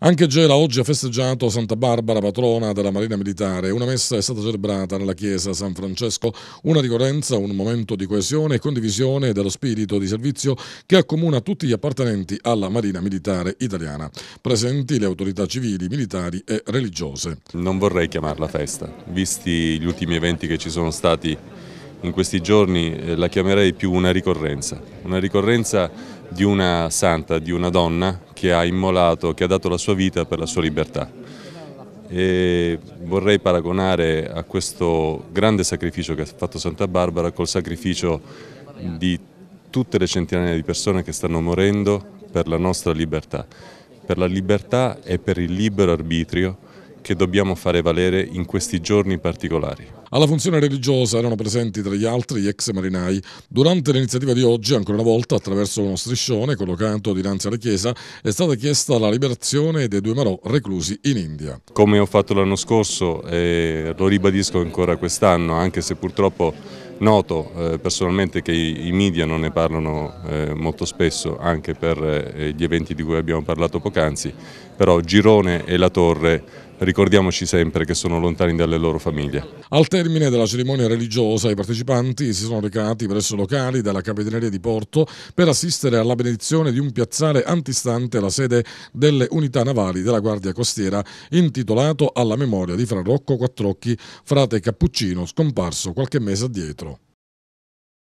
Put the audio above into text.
Anche Gela oggi ha festeggiato Santa Barbara, patrona della Marina Militare. Una messa è stata celebrata nella chiesa San Francesco, una ricorrenza, un momento di coesione e condivisione dello spirito di servizio che accomuna tutti gli appartenenti alla Marina Militare italiana, presenti le autorità civili, militari e religiose. Non vorrei chiamarla festa, visti gli ultimi eventi che ci sono stati in questi giorni, eh, la chiamerei più una ricorrenza, una ricorrenza di una santa, di una donna che ha immolato, che ha dato la sua vita per la sua libertà. E vorrei paragonare a questo grande sacrificio che ha fatto Santa Barbara col sacrificio di tutte le centinaia di persone che stanno morendo per la nostra libertà, per la libertà e per il libero arbitrio che dobbiamo fare valere in questi giorni particolari. Alla funzione religiosa erano presenti tra gli altri gli ex marinai. Durante l'iniziativa di oggi, ancora una volta, attraverso uno striscione collocato dinanzi alla chiesa, è stata chiesta la liberazione dei due marò reclusi in India. Come ho fatto l'anno scorso e lo ribadisco ancora quest'anno, anche se purtroppo noto eh, personalmente che i, i, media non ne parlano eh, molto spesso, anche per eh, gli eventi di cui abbiamo parlato poc'anzi, però Girone e La Torre ricordiamoci sempre che sono lontani dalle loro famiglie. Al termine della cerimonia religiosa i partecipanti si sono recati presso locali della Capitaneria di Porto per assistere alla benedizione di un piazzale antistante la sede delle unità navali della Guardia Costiera intitolato alla memoria di Fra Rocco Quattrocchi, frate cappuccino scomparso qualche mese addietro.